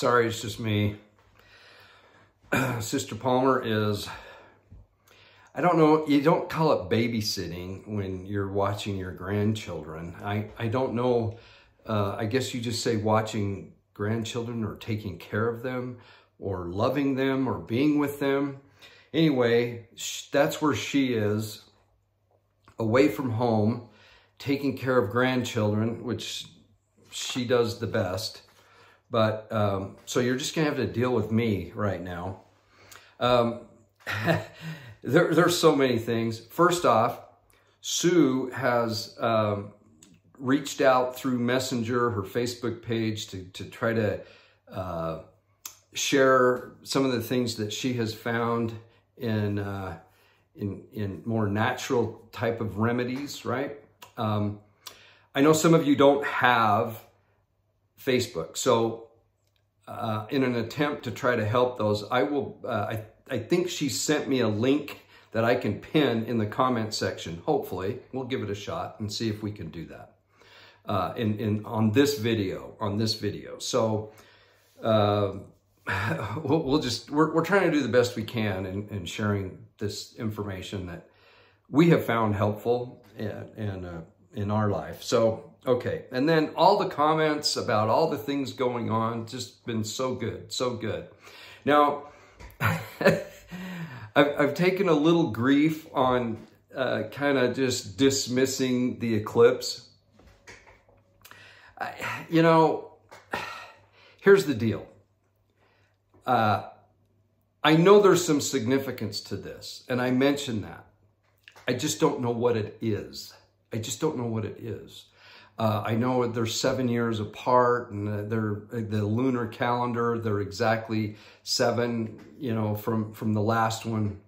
Sorry, it's just me. Sister Palmer is, I don't know, you don't call it babysitting when you're watching your grandchildren. I, I don't know, uh, I guess you just say watching grandchildren or taking care of them or loving them or being with them. Anyway, that's where she is, away from home, taking care of grandchildren, which she does the best. But um, so you're just gonna have to deal with me right now. Um, there, there's so many things. First off, Sue has um, reached out through Messenger, her Facebook page, to, to try to uh, share some of the things that she has found in, uh, in, in more natural type of remedies, right? Um, I know some of you don't have Facebook. So uh, in an attempt to try to help those, I will, uh, I, I think she sent me a link that I can pin in the comment section. Hopefully, we'll give it a shot and see if we can do that uh, in, in, on this video, on this video. So uh, we'll, just, we're, we're trying to do the best we can in, in sharing this information that we have found helpful and, and uh, in our life. So Okay, and then all the comments about all the things going on, just been so good, so good. Now, I've, I've, taken a little grief on uh, kind of just dismissing the eclipse. I, you know, here's the deal. Uh, I know there's some significance to this, and I mentioned that. I just don't know what it is. I just don't know what it is. Uh, I know they're seven years apart and uh, they're uh, the lunar calendar, they're exactly seven, you know, from, from the last one.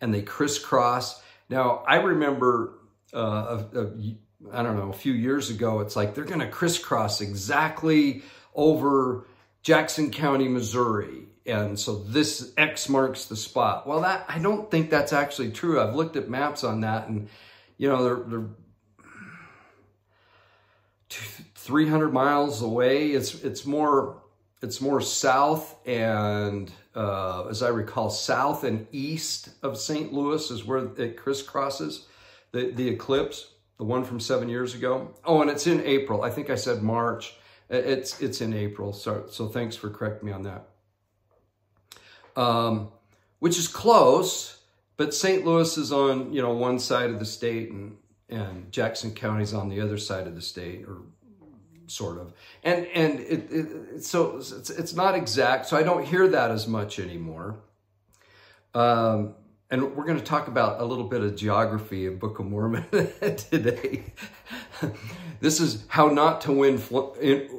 And they crisscross. Now, I remember, uh, a, a, I don't know, a few years ago, it's like they're going to crisscross exactly over Jackson County, Missouri. And so this X marks the spot. Well, that I don't think that's actually true. I've looked at maps on that and, you know, they're, they're 300 miles away. It's it's more it's more south and uh, as I recall, south and east of St. Louis is where it crisscrosses the the eclipse, the one from seven years ago. Oh, and it's in April. I think I said March. It's it's in April. So so thanks for correcting me on that. Um, which is close, but St. Louis is on you know one side of the state and and Jackson County's on the other side of the state, or sort of. And and it, it, so it's, it's not exact, so I don't hear that as much anymore. Um, and we're going to talk about a little bit of geography of Book of Mormon today. this is how not to win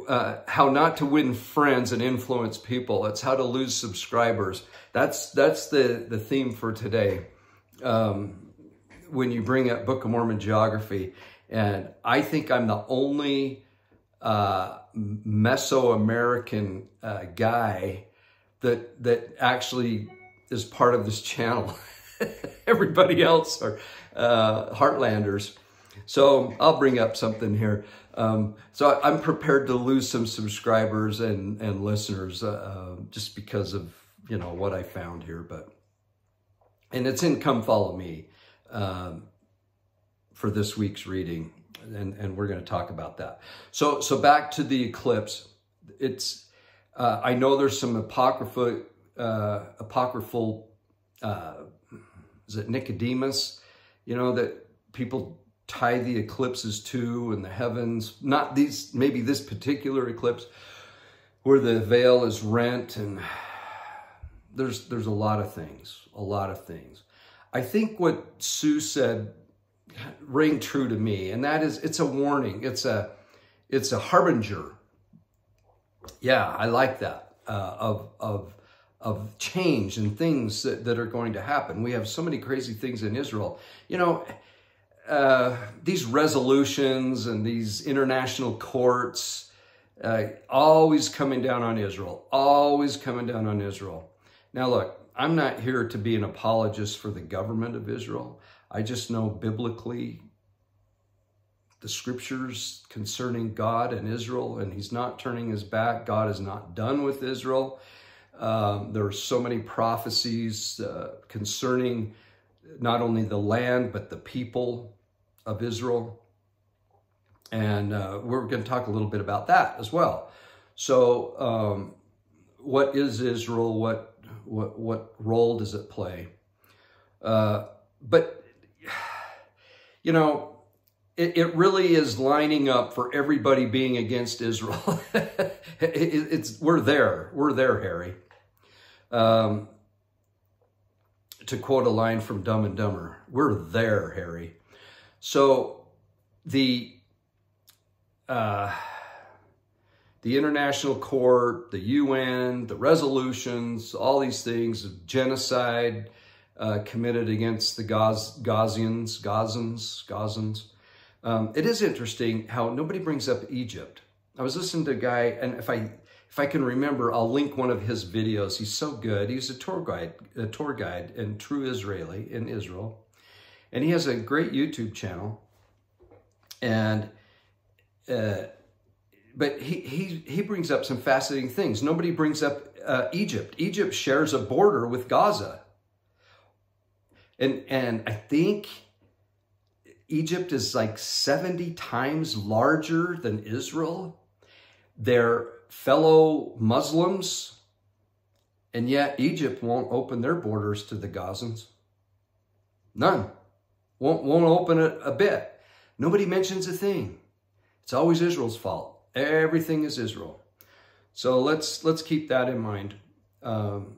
uh, how not to win friends and influence people. It's how to lose subscribers. That's that's the the theme for today. Um, when you bring up Book of Mormon geography. And I think I'm the only uh, Mesoamerican uh, guy that that actually is part of this channel. Everybody else are uh, Heartlanders. So I'll bring up something here. Um, so I'm prepared to lose some subscribers and, and listeners uh, uh, just because of, you know, what I found here. But, and it's in Come Follow Me um, for this week's reading, and, and we're going to talk about that. So, so back to the eclipse. It's uh, I know there's some apocryphal, uh, apocryphal, uh, is it Nicodemus? You know that people tie the eclipses to and the heavens. Not these, maybe this particular eclipse, where the veil is rent, and there's there's a lot of things, a lot of things. I think what Sue said rang true to me, and that is it's a warning. It's a it's a harbinger. Yeah, I like that uh, of of of change and things that, that are going to happen. We have so many crazy things in Israel. You know, uh, these resolutions and these international courts uh, always coming down on Israel, always coming down on Israel. Now, look, I'm not here to be an apologist for the government of Israel. I just know biblically the scriptures concerning God and Israel, and he's not turning his back. God is not done with Israel. Um, there are so many prophecies uh, concerning not only the land, but the people of Israel. And uh, we're going to talk a little bit about that as well. So, um, what is Israel? What, what, what role does it play? Uh, but, you know, it, it, really is lining up for everybody being against Israel. it, it's We're there. We're there, Harry. Um, to quote a line from Dumb and Dumber, we're there, Harry. So the uh, the international court, the UN, the resolutions, all these things of genocide uh, committed against the Gaz Gazians, Gazans, Gazans. Um, it is interesting how nobody brings up Egypt. I was listening to a guy, and if I if I can remember, I'll link one of his videos. He's so good. He's a tour guide, a tour guide and true Israeli in Israel. And he has a great YouTube channel. And, uh, but he, he, he brings up some fascinating things. Nobody brings up uh, Egypt. Egypt shares a border with Gaza. And, and I think Egypt is like 70 times larger than Israel. They're fellow Muslims, and yet Egypt won't open their borders to the Gazans. None. Won't, won't open it a bit. Nobody mentions a thing. It's always Israel's fault. Everything is Israel. So let's let's keep that in mind. Um,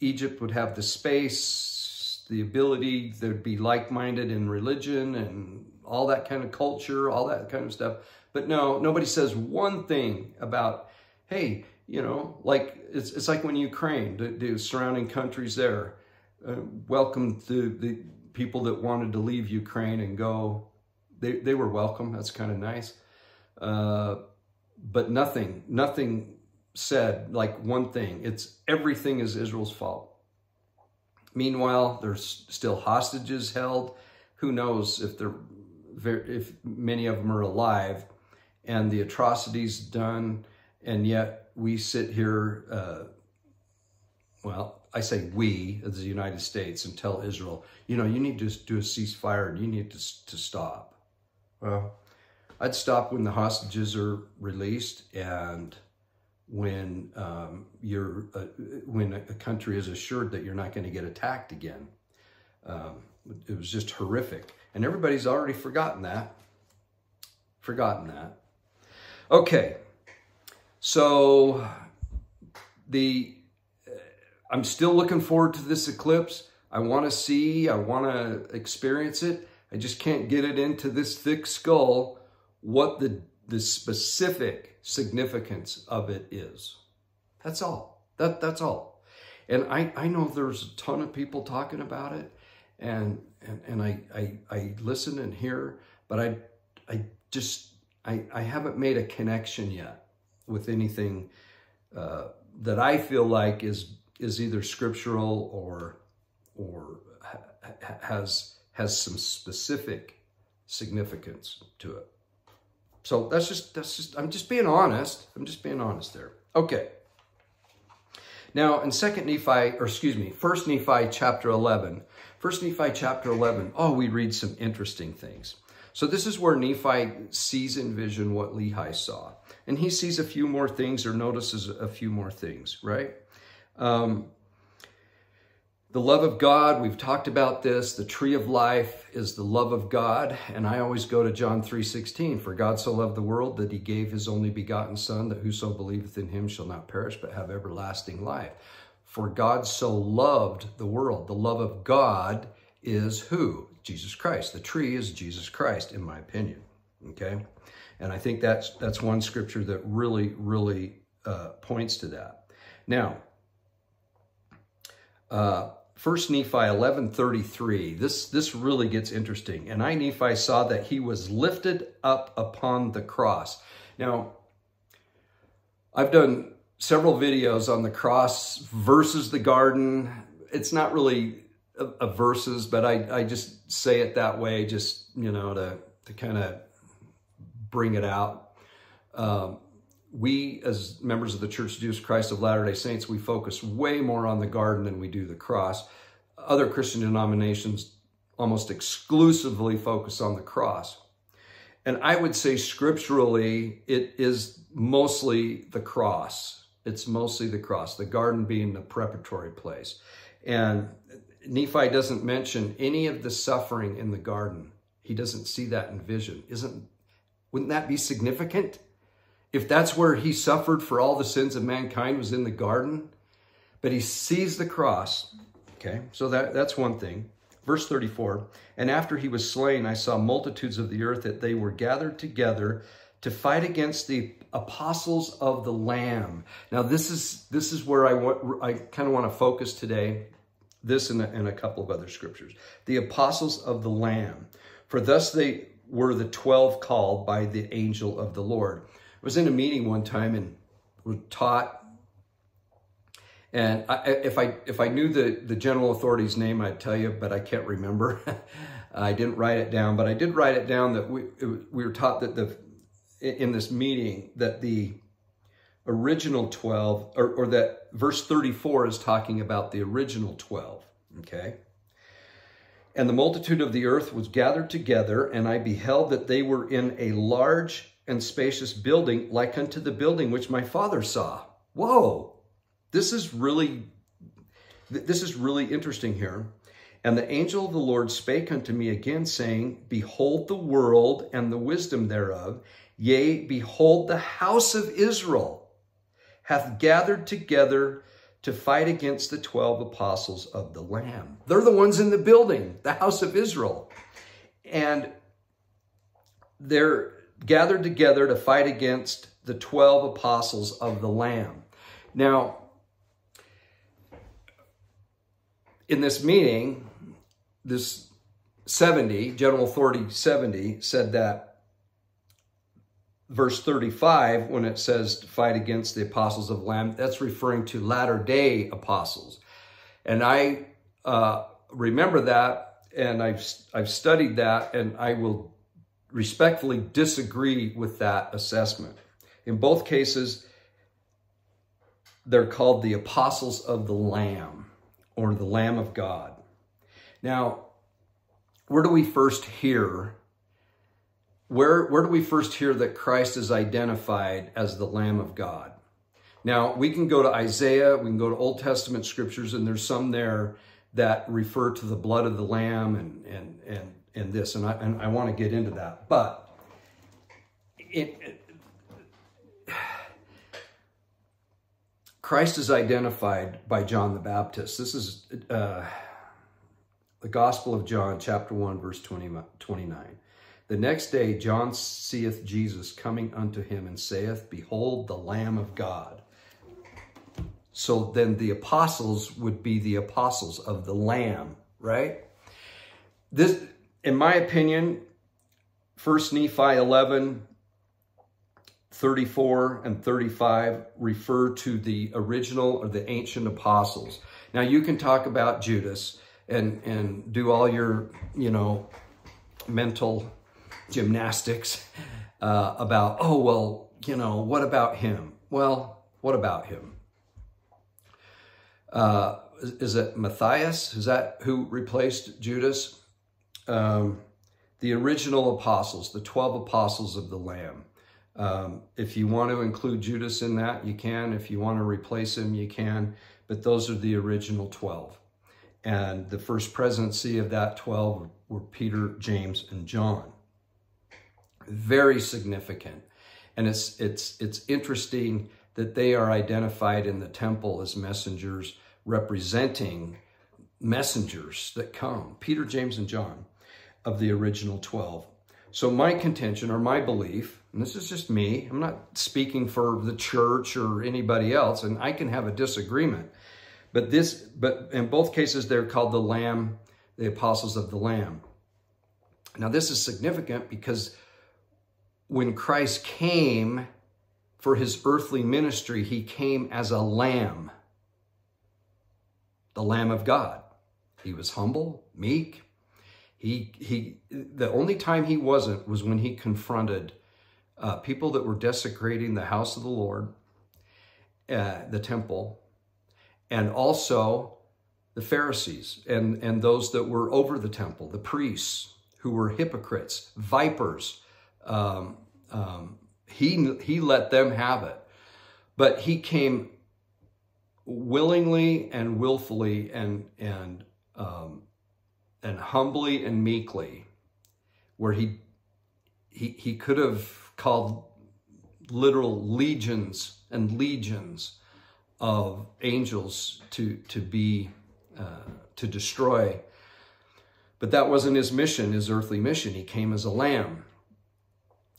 Egypt would have the space, the ability, there'd be like-minded in religion and all that kind of culture, all that kind of stuff. But no, nobody says one thing about, hey, you know, like it's, it's like when Ukraine, the, the surrounding countries there, uh, welcomed the, the people that wanted to leave Ukraine and go. They, they were welcome. That's kind of nice. Uh, but nothing, nothing said like one thing. It's everything is Israel's fault. Meanwhile, there's still hostages held. Who knows if they're if many of them are alive and the atrocities done, and yet we sit here, uh, well, I say we as the United States and tell Israel, you know, you need to do a ceasefire and you need to, to stop. Well, I'd stop when the hostages are released and when um, you're uh, when a country is assured that you're not going to get attacked again. Um, it was just horrific, and everybody's already forgotten that. Forgotten that. Okay, so the uh, I'm still looking forward to this eclipse. I want to see, I want to experience it. I just can't get it into this thick skull what the, the specific significance of it is. That's all. That, that's all. And I, I know there's a ton of people talking about it and, and, and I, I, I listen and hear, but I, I just I, I haven't made a connection yet with anything uh, that I feel like is is either scriptural or or ha has has some specific significance to it. So that's just that's just I'm just being honest. I'm just being honest there. Okay. Now in Second Nephi, or excuse me, First Nephi chapter 11. First Nephi chapter 11. Oh, we read some interesting things. So this is where Nephi sees in vision what Lehi saw. And he sees a few more things or notices a few more things, right? Um, the love of God, we've talked about this. The tree of life is the love of God. And I always go to John 3.16. For God so loved the world that he gave his only begotten son, that whoso believeth in him shall not perish, but have everlasting life. For God so loved the world. The love of God is who? Jesus Christ. The tree is Jesus Christ, in my opinion. Okay, and I think that's that's one scripture that really, really uh, points to that. Now, uh, Nephi 11:33. This this really gets interesting. And I Nephi saw that he was lifted up upon the cross. Now, I've done several videos on the cross versus the garden. It's not really of, verses, but I, I just say it that way, just, you know, to to kind of bring it out. Um, we, as members of the Church of Jesus Christ of Latter-day Saints, we focus way more on the garden than we do the cross. Other Christian denominations almost exclusively focus on the cross. And I would say scripturally, it is mostly the cross. It's mostly the cross, the garden being the preparatory place. And Nephi doesn't mention any of the suffering in the garden. He doesn't see that in vision. Isn't, wouldn't that be significant? If that's where he suffered for all the sins of mankind was in the garden, but he sees the cross. Okay, so that, that's one thing. Verse 34, and after he was slain, I saw multitudes of the earth that they were gathered together to fight against the apostles of the Lamb. Now, this is this is where I want I kind of want to focus today. This and a, and a couple of other scriptures. The apostles of the Lamb, for thus they were the twelve called by the angel of the Lord. I was in a meeting one time and was taught and I, if I if I knew the, the general authority's name, I'd tell you, but I can't remember. I didn't write it down, but I did write it down that we we were taught that the in this meeting that the original 12 or, or that verse 34 is talking about the original 12 okay? And the multitude of the earth was gathered together and i beheld that they were in a large and spacious building like unto the building which my father saw. Whoa! This is really, this is really interesting here. And the angel of the Lord spake unto me again, saying, Behold the world and the wisdom thereof, yea, behold the house of Israel hath gathered together to fight against the 12 apostles of the Lamb. They're the ones in the building, the house of Israel. And they're gathered together to fight against the 12 apostles of the Lamb. Now, in this meeting, this 70, General Authority 70, said that verse 35, when it says to fight against the apostles of Lamb, that's referring to latter day apostles. And I uh, remember that, and I've, I've studied that, and I will respectfully disagree with that assessment. In both cases, they're called the apostles of the Lamb or the Lamb of God. Now, where do we first hear where, where do we first hear that Christ is identified as the Lamb of God? Now, we can go to Isaiah, we can go to Old Testament scriptures, and there's some there that refer to the blood of the Lamb and, and, and, and this, and I, and I want to get into that. But it, it Christ is identified by John the Baptist. This is uh, the Gospel of John, chapter 1, verse 20, 29. The next day John seeth Jesus coming unto him and saith, Behold the Lamb of God. So then the apostles would be the apostles of the Lamb, right? This, in my opinion, First Nephi 11, 34 and 35 refer to the original or the ancient apostles. Now you can talk about Judas and, and do all your, you know, mental gymnastics uh, about, oh, well, you know, what about him? Well, what about him? Uh, is, it Matthias? Is that who replaced Judas? Um, the original apostles, the 12 apostles of the Lamb. Um, if you want to include Judas in that, you can. If you want to replace him, you can. But those are the original 12. And the first presidency of that 12 were Peter, James, and John. Very significant. And it's, it's, it's interesting that they are identified in the temple as messengers representing messengers that come, Peter, James, and John, of the original 12. So my contention or my belief, and this is just me, I'm not speaking for the church or anybody else, and I can have a disagreement. But this, but in both cases, they're called the Lamb, the apostles of the Lamb. Now this is significant because when Christ came for his earthly ministry, he came as a lamb, the Lamb of God. He was humble, meek, He, he, the only time he wasn't was when he confronted uh, people that were desecrating the house of the Lord, uh, the temple, and also the Pharisees and, and those that were over the temple, the priests who were hypocrites, vipers. Um, um, he, he let them have it. But he came willingly and willfully and, and, um, and humbly and meekly, where he, he, he could have called literal legions and legions of angels to, to be, uh, to destroy. But that wasn't his mission, his earthly mission. He came as a lamb.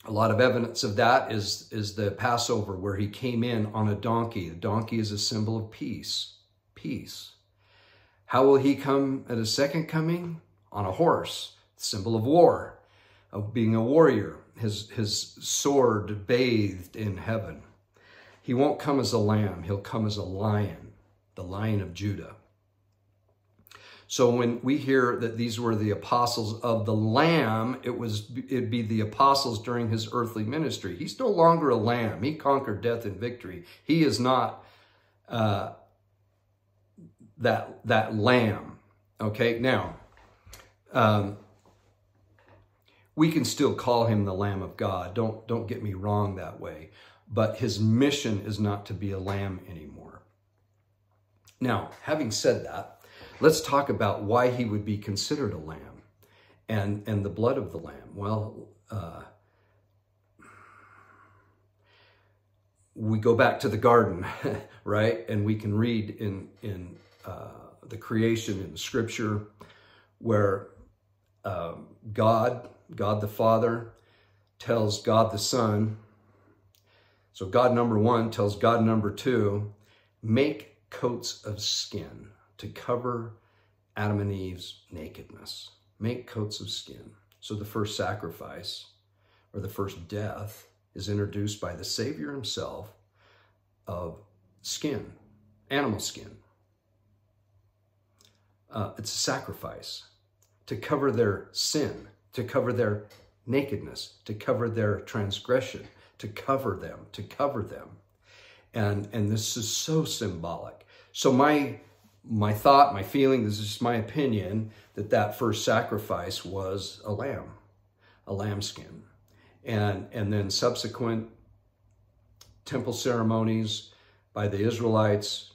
A lot of evidence of that is, is the Passover where he came in on a donkey. The donkey is a symbol of peace. Peace. How will he come at a second coming? On a horse, symbol of war, of being a warrior, his, his sword bathed in heaven. He won't come as a lamb, he'll come as a lion, the lion of Judah. So when we hear that these were the apostles of the Lamb, it was it'd be the apostles during his earthly ministry. He's no longer a lamb. He conquered death and victory. He is not uh, that that lamb. Okay, now um, we can still call him the Lamb of God. Don't don't get me wrong that way. But his mission is not to be a lamb anymore. Now, having said that, Let's talk about why he would be considered a lamb and, and the blood of the lamb. Well, uh, we go back to the garden, right? And we can read in, in uh, the creation in the scripture where uh, God, God the Father, tells God the Son, so God number one tells God number two, make coats of skin to cover Adam and Eve's nakedness. Make coats of skin. So the first sacrifice or the first death is introduced by the Savior himself of skin, animal skin. Uh, it's a sacrifice to cover their sin, to cover their nakedness, to cover their transgression, to cover them, to cover them. And, and this is so symbolic. So my my thought, my feeling, this is just my opinion, that that first sacrifice was a lamb, a lambskin. And, and then subsequent temple ceremonies by the Israelites,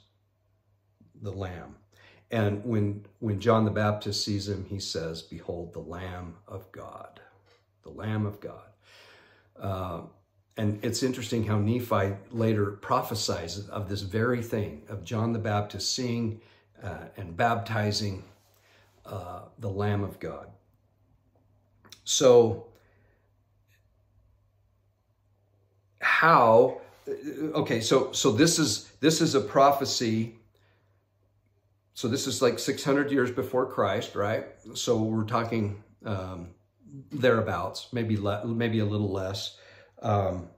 the lamb. And when, when John the Baptist sees him, he says, behold, the Lamb of God, the Lamb of God. Uh, and it's interesting how Nephi later prophesies of this very thing, of John the Baptist seeing uh, and baptizing uh, the Lamb of God. So, how? Okay, so so this is this is a prophecy. So this is like 600 years before Christ, right? So we're talking um, thereabouts, maybe le- maybe a little less. Um,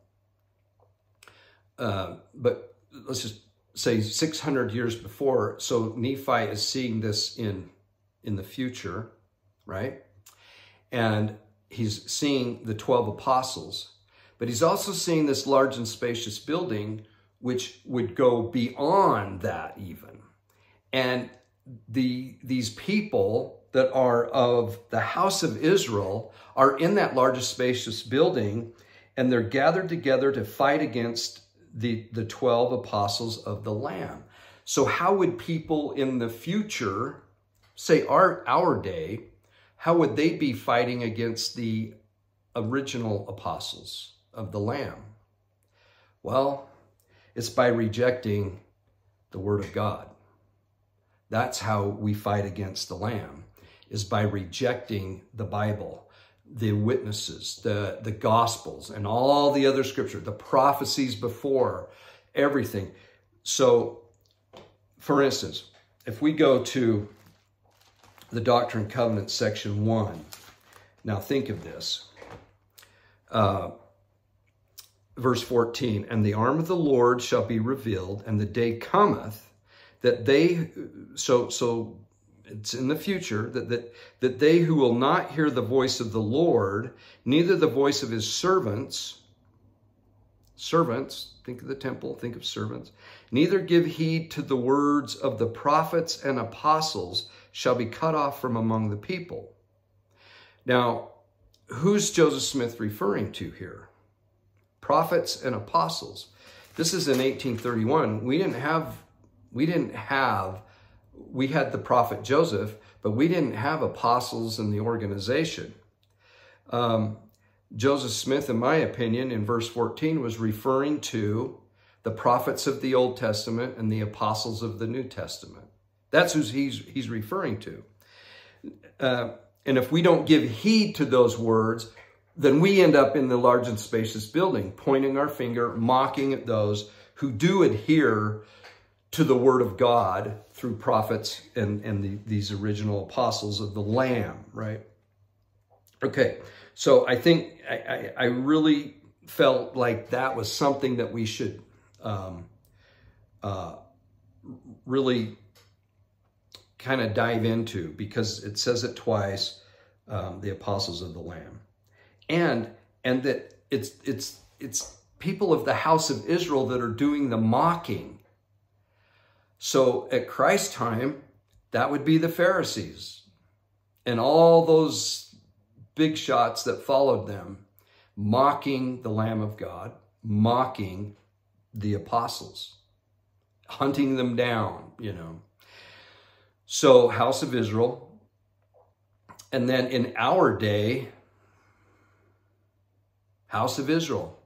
uh, but let's just say 600 years before. So Nephi is seeing this in, in the future, right? And he's seeing the 12 apostles, but he's also seeing this large and spacious building, which would go beyond that even. And the, these people that are of the house of Israel are in that large spacious building, and they're gathered together to fight against the, the 12 apostles of the Lamb. So how would people in the future, say our, our day, how would they be fighting against the original apostles of the Lamb? Well, it's by rejecting the Word of God. That's how we fight against the Lamb, is by rejecting the Bible the witnesses, the, the gospels, and all the other scripture, the prophecies before, everything. So, for instance, if we go to the Doctrine and Covenants, section 1, now think of this. Uh, verse 14, and the arm of the Lord shall be revealed, and the day cometh that they, so, so it's in the future, that, that, that they who will not hear the voice of the Lord, neither the voice of his servants, servants, think of the temple, think of servants, neither give heed to the words of the prophets and apostles, shall be cut off from among the people. Now, who's Joseph Smith referring to here? Prophets and apostles. This is in 1831. We didn't have, we didn't have, we had the prophet Joseph, but we didn't have apostles in the organization. Um, Joseph Smith, in my opinion, in verse 14, was referring to the prophets of the Old Testament and the apostles of the New Testament. That's who he's, he's referring to. Uh, and if we don't give heed to those words, then we end up in the large and spacious building, pointing our finger, mocking at those who do adhere to the word of God through prophets and, and the, these original apostles of the Lamb, right? Okay, so I think I, I, I really felt like that was something that we should um, uh, really kind of dive into because it says it twice, um, the apostles of the Lamb, and and that it's it's it's people of the house of Israel that are doing the mocking. So at Christ's time, that would be the Pharisees and all those big shots that followed them, mocking the Lamb of God, mocking the apostles, hunting them down, you know. So, house of Israel. And then in our day, house of Israel.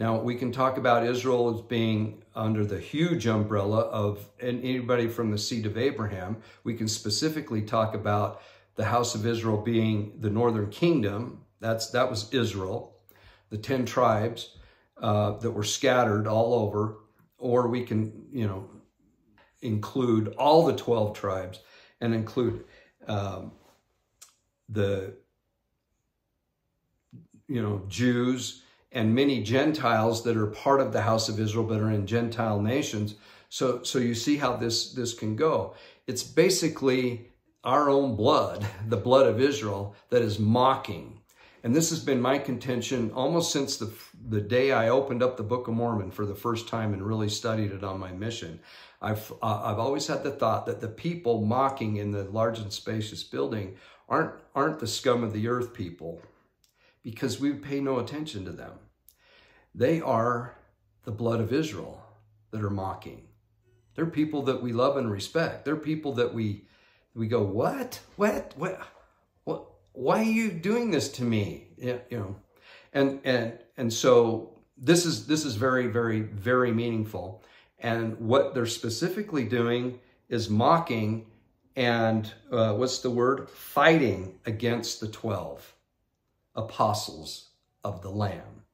Now, we can talk about Israel as being under the huge umbrella of anybody from the seed of Abraham. We can specifically talk about the house of Israel being the northern kingdom. That's That was Israel, the 10 tribes uh, that were scattered all over. Or we can, you know, include all the 12 tribes and include um, the, you know, Jews and many Gentiles that are part of the house of Israel but are in Gentile nations. So, so you see how this, this can go. It's basically our own blood, the blood of Israel, that is mocking. And this has been my contention almost since the, the day I opened up the Book of Mormon for the first time and really studied it on my mission. I've, uh, I've always had the thought that the people mocking in the large and spacious building aren't, aren't the scum of the earth people because we pay no attention to them. They are the blood of Israel that are mocking. They're people that we love and respect. They're people that we we go, what? What? What? What? Why are you doing this to me? You know, and and and so this is this is very very very meaningful. And what they're specifically doing is mocking and uh, what's the word? Fighting against the 12 apostles of the Lamb,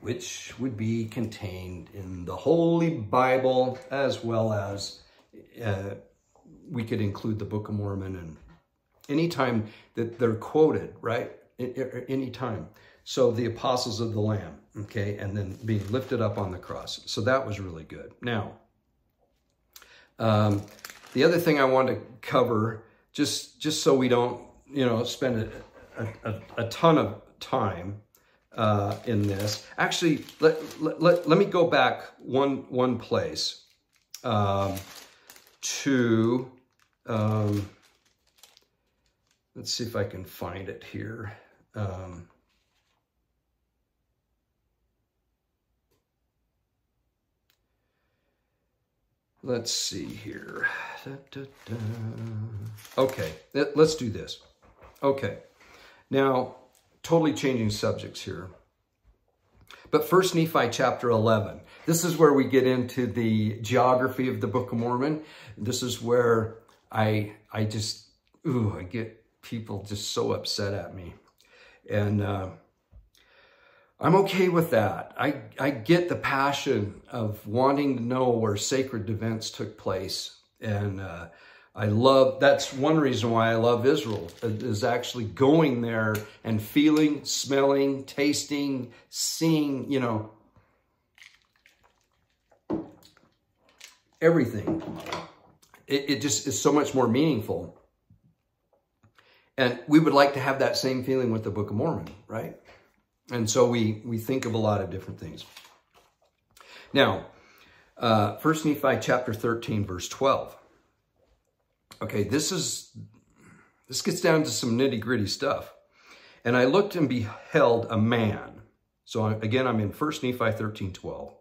which would be contained in the Holy Bible as well as uh, we could include the Book of Mormon and anytime that they're quoted, right? Anytime. So the apostles of the Lamb, okay, and then being lifted up on the cross. So that was really good. Now, um, the other thing I want to cover, just just so we don't, you know, spend a, a, a ton of time uh, in this. Actually, let, let, let, let, me go back one, one place um, to um, let's see if I can find it here. Um, let's see here. Da, da, da. Okay, let's do this. Okay, now totally changing subjects here. But first Nephi chapter 11. This is where we get into the geography of the Book of Mormon. This is where I I just ooh I get people just so upset at me, and uh, I'm okay with that. I I get the passion of wanting to know where sacred events took place, and uh, I love that's one reason why I love Israel is actually going there and feeling, smelling, tasting, seeing, you know, everything it, it just is so much more meaningful. And we would like to have that same feeling with the Book of Mormon, right? And so we, we think of a lot of different things. Now, uh, 1 Nephi chapter 13, verse 12. Okay, this is, this gets down to some nitty gritty stuff. And I looked and beheld a man. So again, I'm in 1 Nephi 13, 12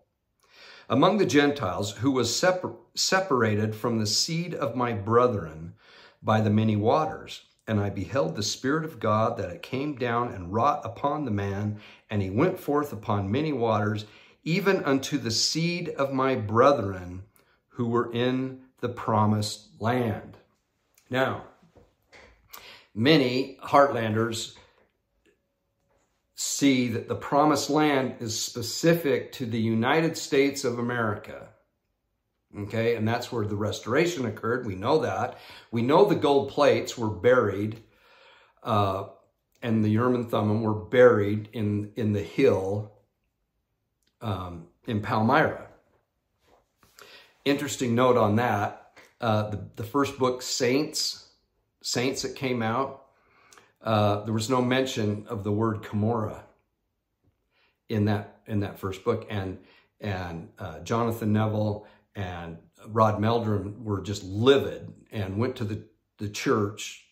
among the Gentiles who was separ separated from the seed of my brethren by the many waters. And I beheld the Spirit of God that it came down and wrought upon the man, and he went forth upon many waters, even unto the seed of my brethren who were in the promised land. Now, many Heartlanders see that the promised land is specific to the United States of America. Okay, and that's where the restoration occurred. We know that. We know the gold plates were buried, uh, and the Urim and Thummim were buried in, in the hill um, in Palmyra. Interesting note on that. Uh, the, the first book, Saints, Saints that came out, uh, there was no mention of the word Cumorah in that in that first book, and and uh, Jonathan Neville and Rod Meldrum were just livid and went to the the church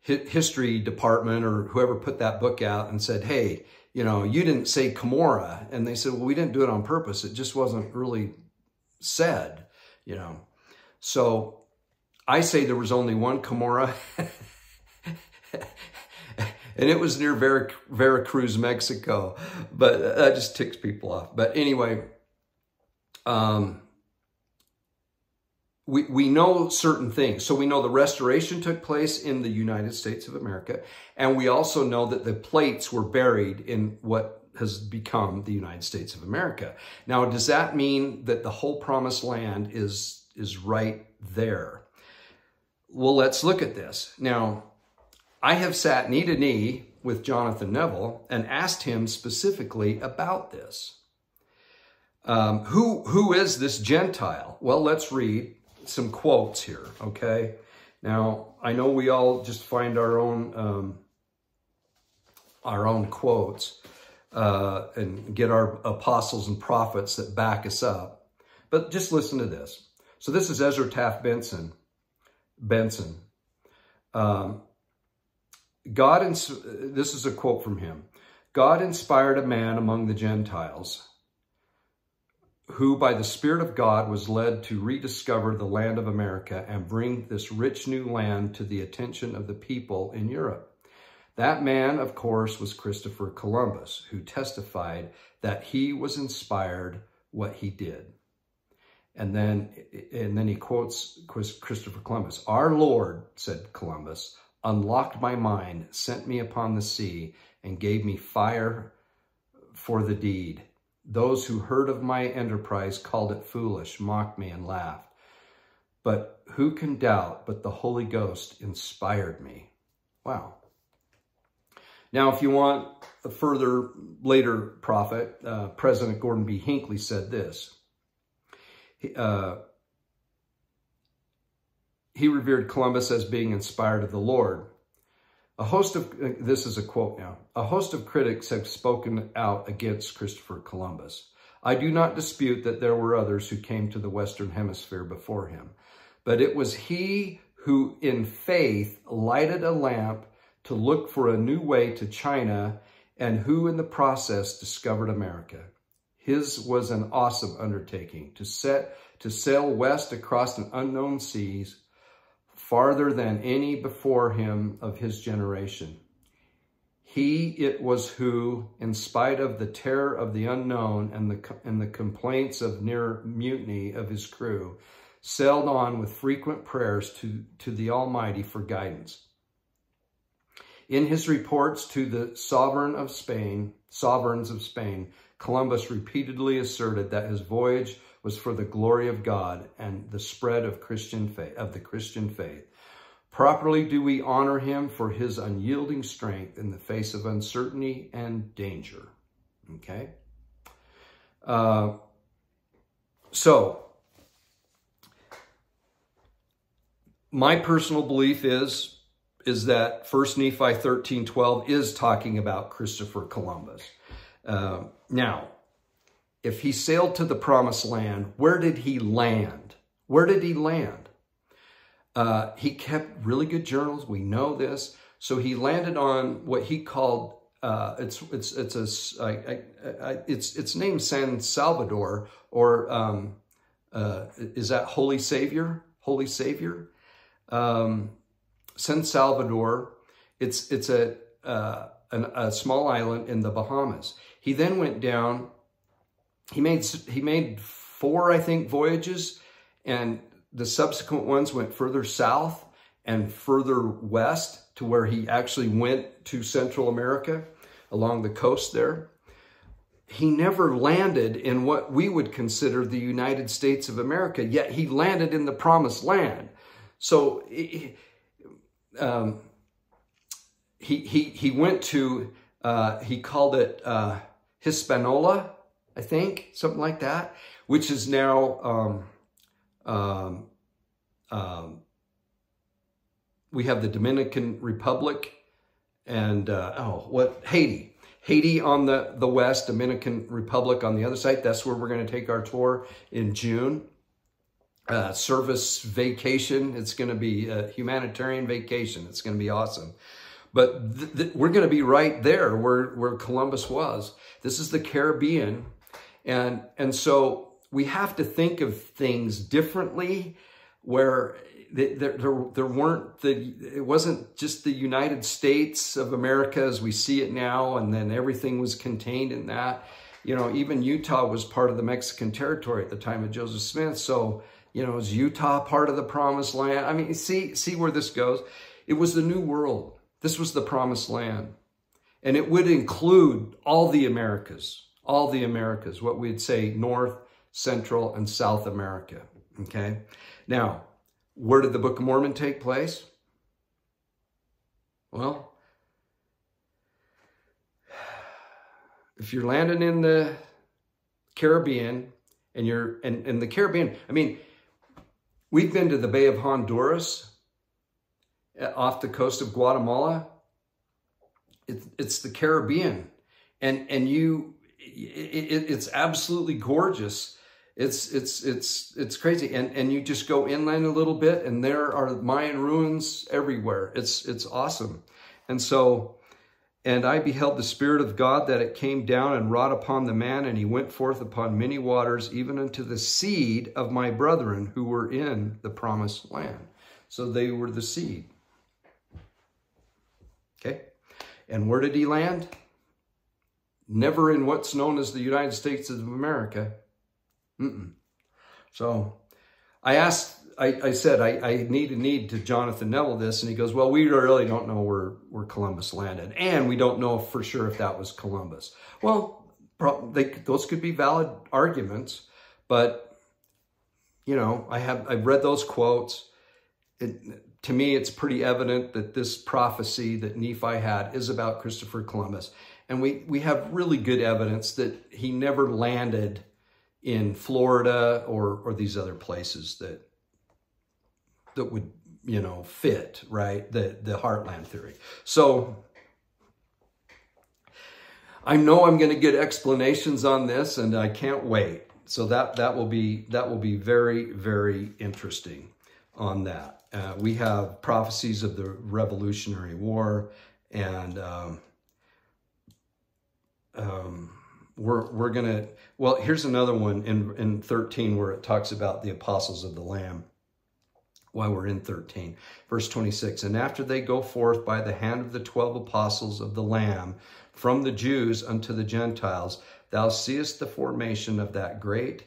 history department or whoever put that book out and said, "Hey, you know, you didn't say Cumorah," and they said, "Well, we didn't do it on purpose. It just wasn't really said," you know. So I say there was only one Cumorah, and it was near Ver Veracruz, Mexico. But that just ticks people off. But anyway, um, we, we know certain things. So we know the restoration took place in the United States of America. And we also know that the plates were buried in what has become the United States of America. Now, does that mean that the whole promised land is, is right there? Well, let's look at this. Now, I have sat knee to knee with Jonathan Neville and asked him specifically about this. Um, who, who is this Gentile? Well, let's read some quotes here, okay? Now, I know we all just find our own, um, our own quotes uh, and get our apostles and prophets that back us up. But just listen to this. So this is Ezra Taft Benson. Benson. Um, God, this is a quote from him. God inspired a man among the Gentiles who by the Spirit of God was led to rediscover the land of America and bring this rich new land to the attention of the people in Europe. That man, of course, was Christopher Columbus, who testified that he was inspired what he did. And then, and then he quotes Christopher Columbus. Our Lord, said Columbus, unlocked my mind, sent me upon the sea, and gave me fire for the deed. Those who heard of my enterprise called it foolish, mocked me, and laughed. But who can doubt but the Holy Ghost inspired me? Wow. Now, if you want a further later prophet, uh, President Gordon B. Hinckley said this. Uh, he revered Columbus as being inspired of the Lord. A host of, this is a quote now, a host of critics have spoken out against Christopher Columbus. I do not dispute that there were others who came to the Western Hemisphere before him, but it was he who in faith lighted a lamp to look for a new way to China and who in the process discovered America. His was an awesome undertaking to set to sail west across an unknown seas farther than any before him of his generation. He it was who, in spite of the terror of the unknown and the, and the complaints of near mutiny of his crew, sailed on with frequent prayers to, to the Almighty for guidance. In his reports to the sovereign of Spain, sovereigns of Spain, Columbus repeatedly asserted that his voyage was for the glory of God and the spread of Christian faith, of the Christian faith. Properly do we honor him for his unyielding strength in the face of uncertainty and danger. Okay? Uh, so, my personal belief is is that First Nephi 13, 12 is talking about Christopher Columbus. Uh, now, if he sailed to the promised land, where did he land? Where did he land? Uh, he kept really good journals. We know this. So he landed on what he called uh, it's it's it's a I, I, I, it's it's named San Salvador or um, uh, is that Holy Savior? Holy Savior, um, San Salvador. It's it's a uh, an, a small island in the Bahamas. He then went down. He made he made four I think voyages, and the subsequent ones went further south and further west to where he actually went to Central America along the coast there. He never landed in what we would consider the United States of America, yet he landed in the promised land. So um, he, he, he went to, uh, he called it uh, Hispaniola, I think, something like that, which is now um, um, um we have the Dominican Republic and, uh, oh, what, Haiti. Haiti on the, the west, Dominican Republic on the other side. That's where we're going to take our tour in June. Uh, service vacation. It's going to be a humanitarian vacation. It's going to be awesome. But th th we're going to be right there where, where Columbus was. This is the Caribbean. And, and so we have to think of things differently where there, there, there weren't the, it wasn't just the United States of America as we see it now, and then everything was contained in that. You know, even Utah was part of the Mexican territory at the time of Joseph Smith. So, you know, is Utah part of the promised land? I mean, see, see where this goes. It was the new world. This was the promised land. And it would include all the Americas, all the Americas, what we'd say North, Central, and South America. Okay. Now, where did the Book of Mormon take place? Well, if you're landing in the Caribbean and you're and, and the Caribbean, I mean, we've been to the Bay of Honduras off the coast of Guatemala. It, it's the Caribbean. And and you it, it's absolutely gorgeous. It's it's it's it's crazy. And and you just go inland a little bit and there are mayan ruins everywhere. It's it's awesome. And so and i beheld the spirit of god that it came down and wrought upon the man and he went forth upon many waters even unto the seed of my brethren who were in the promised land. So they were the seed okay and where did he land never in what's known as the united states of america Mm-mm. So I asked, I, I said, I, I need to need to Jonathan Neville this, and he goes, well, we really don't know where, where Columbus landed, and we don't know for sure if that was Columbus. Well, they, those could be valid arguments, but, you know, I have, I've read those quotes. It, to me, it's pretty evident that this prophecy that Nephi had is about Christopher Columbus. And we, we have really good evidence that he never landed in Florida or or these other places that that would you know fit right? The the heartland theory. So I know I'm going to get explanations on this and I can't wait. So that that will be that will be very very interesting on that uh, we have prophecies of the Revolutionary War and um, um, we're we're gonna well here's another one in in 13 where it talks about the apostles of the lamb while we're in 13 verse 26 and after they go forth by the hand of the 12 apostles of the lamb from the jews unto the gentiles thou seest the formation of that great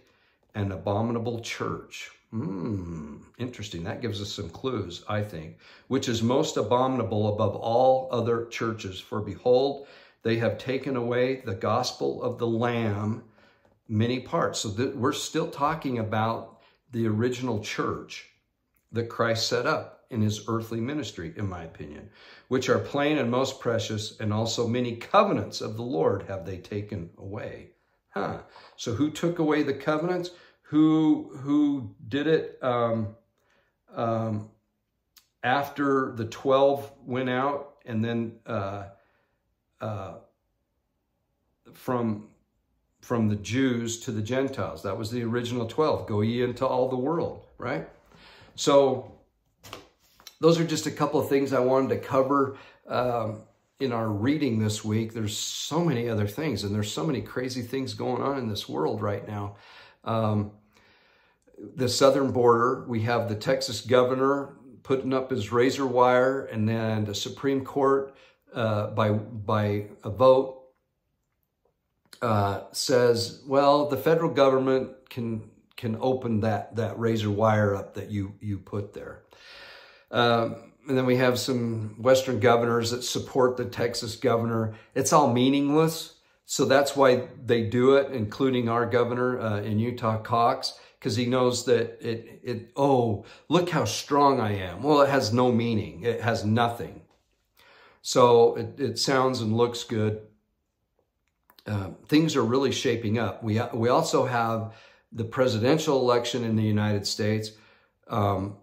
and abominable church Hmm, interesting. That gives us some clues, I think. Which is most abominable above all other churches. For behold, they have taken away the gospel of the Lamb, many parts. So that we're still talking about the original church that Christ set up in his earthly ministry, in my opinion, which are plain and most precious, and also many covenants of the Lord have they taken away. Huh. So who took away the covenants? Who who did it? Um, um, after the 12 went out and then uh, uh, from from the Jews to the Gentiles. That was the original 12. Go ye into all the world, right? So those are just a couple of things I wanted to cover um, in our reading this week. There's so many other things, and there's so many crazy things going on in this world right now. Um, the southern border, we have the Texas governor putting up his razor wire, and then the Supreme Court uh, by by a vote uh, says, well, the federal government can can open that that razor wire up that you you put there. Um, and then we have some Western governors that support the Texas governor. It's all meaningless. So that's why they do it, including our governor uh, in Utah, Cox, because he knows that it, it, oh, look how strong I am. Well, it has no meaning. It has nothing. So it, it sounds and looks good. Uh, things are really shaping up. We, we also have the presidential election in the United States um,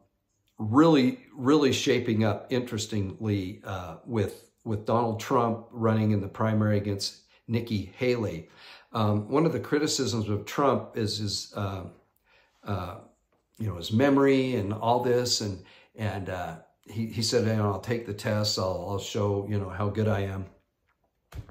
really, really shaping up interestingly uh, with, with Donald Trump running in the primary against Nikki Haley. Um, one of the criticisms of Trump is his, uh, uh, you know, his memory and all this, and and uh, he he said, "I'll take the tests. I'll I'll show you know how good I am."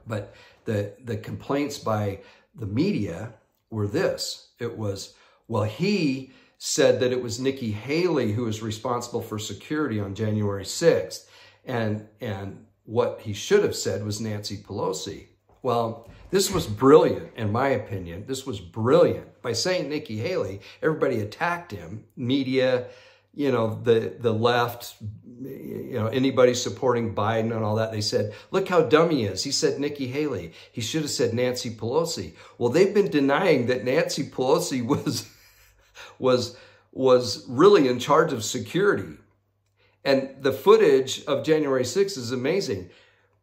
But the the complaints by the media were this: it was, well, he said that it was Nikki Haley who was responsible for security on January 6th. And, and what he should have said was Nancy Pelosi. Well, this was brilliant, in my opinion. This was brilliant. By saying Nikki Haley, everybody attacked him. Media, you know, the, the left, you know, anybody supporting Biden and all that, they said, look how dumb he is. He said Nikki Haley. He should have said Nancy Pelosi. Well, they've been denying that Nancy Pelosi was was, was really in charge of security. And the footage of January 6th is amazing.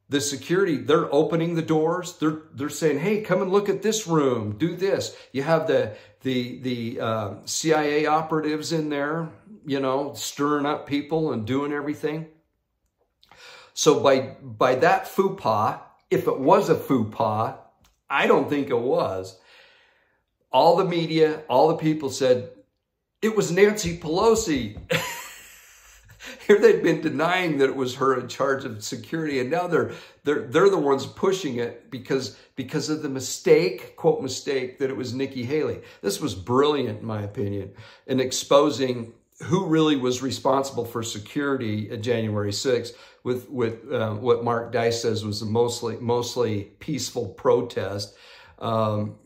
The security, they're opening the doors. They're, they're saying, hey, come and look at this room, do this. You have the, the, the uh, CIA operatives in there, you know, stirring up people and doing everything. So by, by that pas, if it was a faux pas, I don't think it was, all the media, all the people said, it was Nancy Pelosi. Here they'd been denying that it was her in charge of security, and now they're they're they're the ones pushing it because because of the mistake, quote mistake, that it was Nikki Haley. This was brilliant, in my opinion, in exposing who really was responsible for security at January 6th with with um, what Mark Dice says was a mostly mostly peaceful protest um,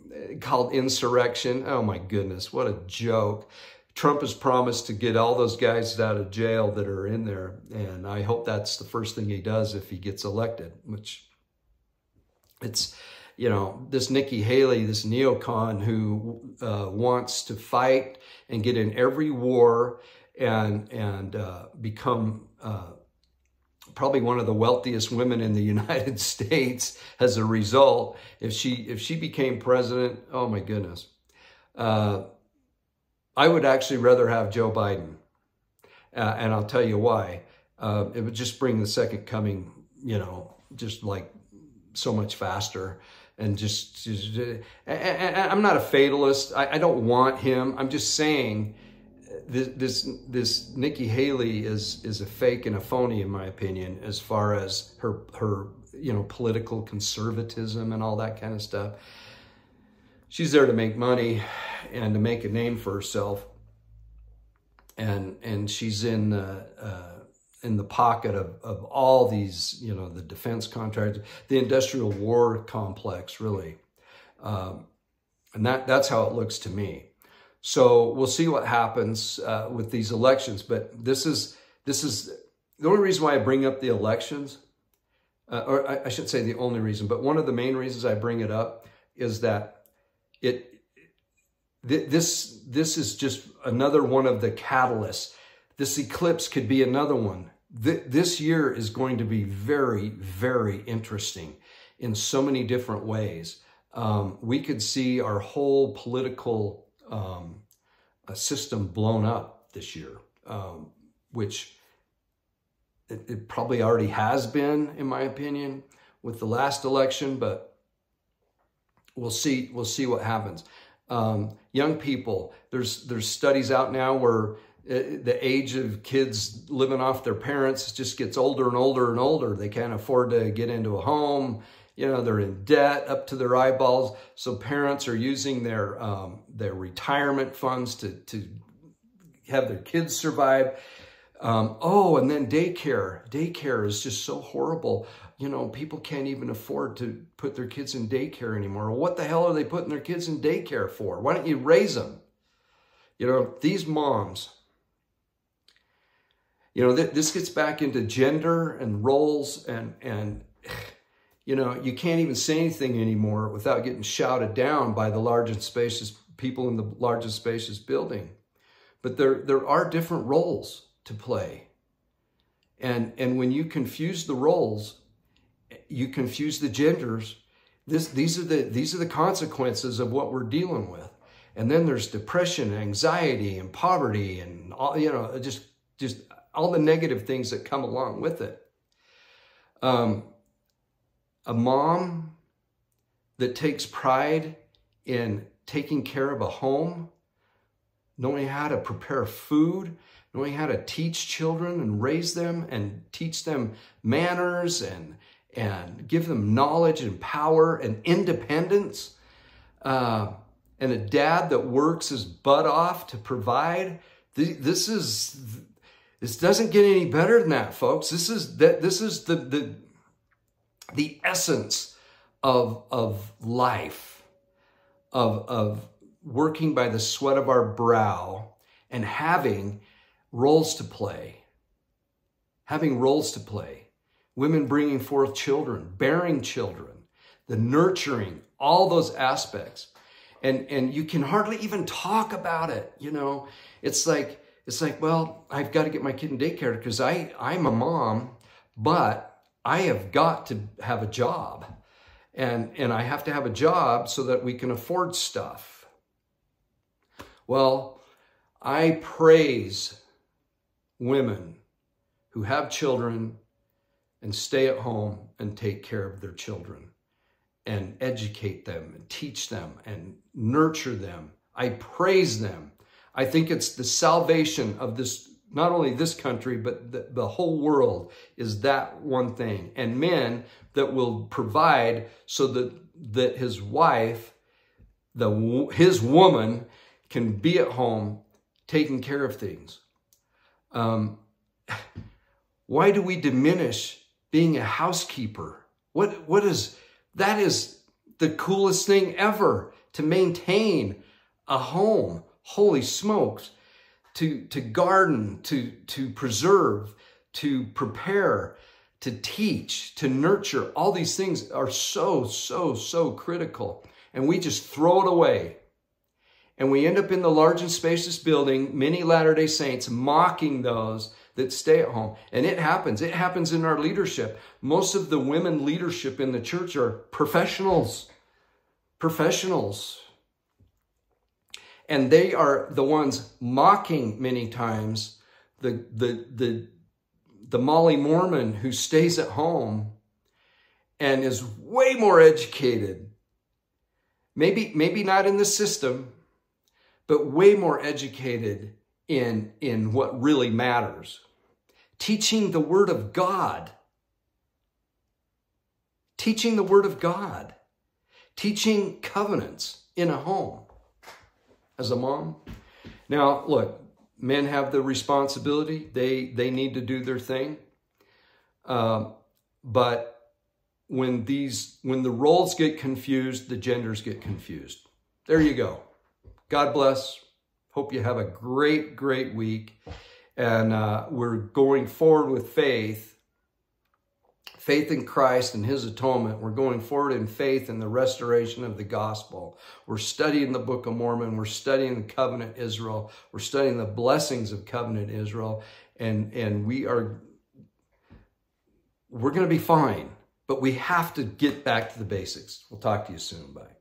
called insurrection. Oh my goodness, what a joke! Trump has promised to get all those guys out of jail that are in there. And I hope that's the first thing he does if he gets elected, which it's, you know, this Nikki Haley, this neocon who uh, wants to fight and get in every war and, and uh, become uh, probably one of the wealthiest women in the United States as a result. If she, if she became president, oh my goodness. Uh, I would actually rather have Joe Biden. Uh, and I'll tell you why. Uh, it would just bring the second coming, you know, just like so much faster. And just, just I'm not a fatalist. I, I, don't want him. I'm just saying this, this, this Nikki Haley is, is a fake and a phony, in my opinion, as far as her, her, you know, political conservatism and all that kind of stuff she's there to make money and to make a name for herself. And and she's in the uh, in the pocket of, of all these, you know, the defense contractors, the industrial war complex, really. Um, and that that's how it looks to me. So we'll see what happens uh, with these elections. But this is this is the only reason why I bring up the elections, uh, or I, I shouldn't say the only reason, but one of the main reasons I bring it up is that it this this is just another one of the catalysts. This eclipse could be another one. This year is going to be very, very interesting in so many different ways. Um, we could see our whole political um, system blown up this year, um, which it, it probably already has been, in my opinion, with the last election, but we'll see. We'll see what happens. Um, young people, there's there's studies out now where uh, the age of kids living off their parents just gets older and older and older. They can't afford to get into a home. You know, they're in debt up to their eyeballs. So parents are using their um, their retirement funds to to have their kids survive. Um, oh, and then daycare. Daycare is just so horrible. You know, people can't even afford to put their kids in daycare anymore. What the hell are they putting their kids in daycare for? Why don't you raise them? You know, these moms, you know, th this gets back into gender and roles and, and, you know, you can't even say anything anymore without getting shouted down by the large and spacious people in the large and spacious building. But there, there are different roles to play. And, and when you confuse the roles, you confuse the genders, this, these, are the, these are the consequences of what we're dealing with. And then there's depression, anxiety, and poverty, and all, you know, just, just all the negative things that come along with it. Um, a mom that takes pride in taking care of a home, knowing how to prepare food, knowing how to teach children and raise them and teach them manners and, and give them knowledge and power and independence. Uh, and a dad that works his butt off to provide. This is this doesn't get any better than that, folks. This is that this is the the the essence of of life, of of working by the sweat of our brow and having roles to play. Having roles to play. Women bringing forth children, bearing children, the nurturing, all those aspects. And, and you can hardly even talk about it. You know, it's like, it's like, well, I've got to get my kid in daycare because I, I'm a mom, but I have got to have a job. And, and I have to have a job so that we can afford stuff. Well, I praise women who have children and stay at home and take care of their children and educate them and teach them and nurture them. I praise them. I think it's the salvation of this, not only this country, but the, the whole world is that one thing. And men that will provide so that, that his wife, the, his woman can be at home taking care of things. Um, why do we diminish being a housekeeper? What, what is, that is the coolest thing ever to maintain a home. Holy smokes. To, to garden, to, to preserve, to prepare, to teach, to nurture. All these things are so, so, so critical. And we just throw it away and we end up in the large and spacious building, many Latter day Saints mocking those that stay at home. And it happens. It happens in our leadership. Most of the women leadership in the church are professionals. Professionals. And they are the ones mocking many times the, the, the, the Molly Mormon who stays at home and is way more educated. Maybe, maybe not in the system, but way more educated in, in what really matters. Teaching the Word of God. Teaching the Word of God. Teaching covenants in a home as a mom. Now, look, men have the responsibility. They, they need to do their thing. Uh, but when these, when the roles get confused, the genders get confused. There you go. God bless. Hope you have a great, great week. And uh, we're going forward with faith faith in Christ and his atonement. We're going forward in faith in the restoration of the gospel. We're studying the Book of Mormon. We're studying the covenant Israel. We're studying the blessings of covenant Israel. And, and we are, we're going to be fine, but we have to get back to the basics. We'll talk to you soon. Bye.